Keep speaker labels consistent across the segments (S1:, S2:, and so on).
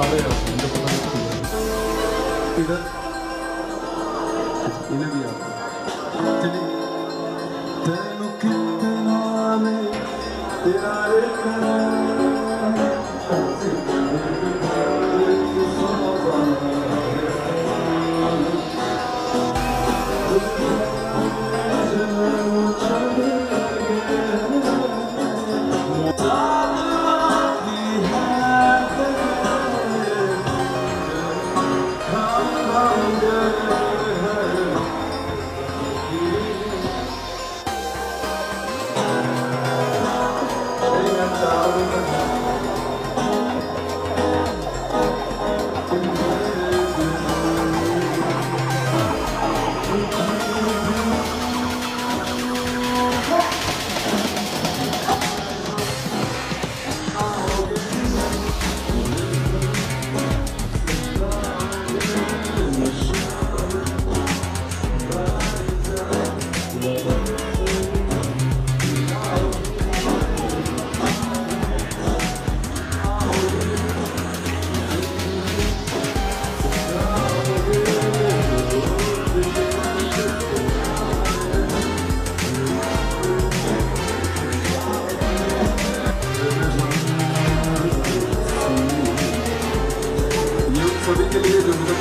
S1: Yeah, yeah, yeah.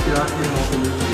S1: tirar aqui não,